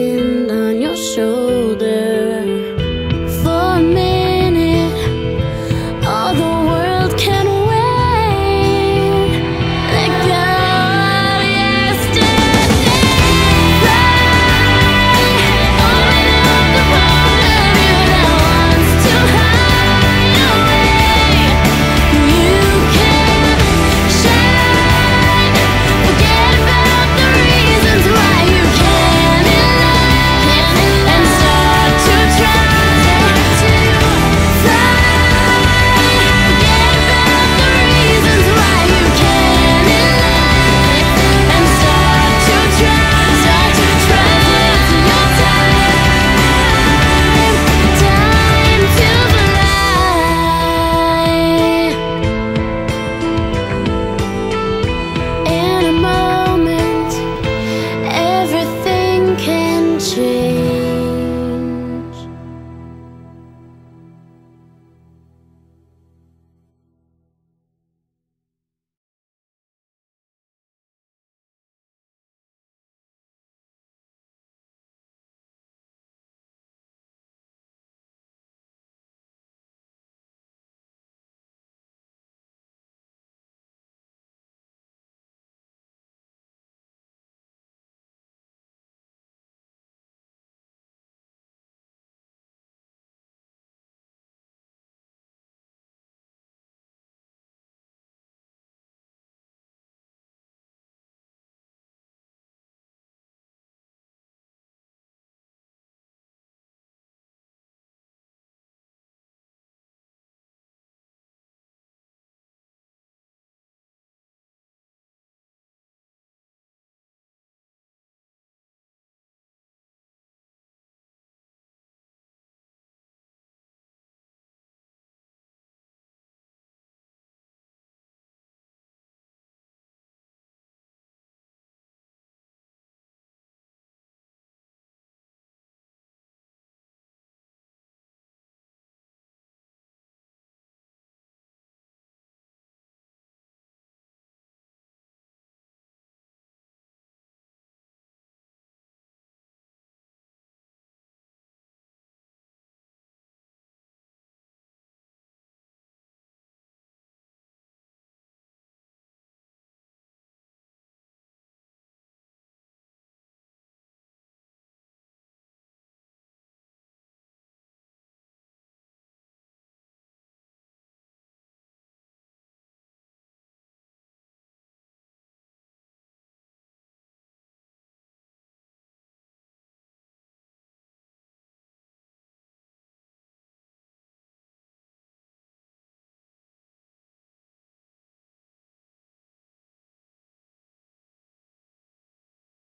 in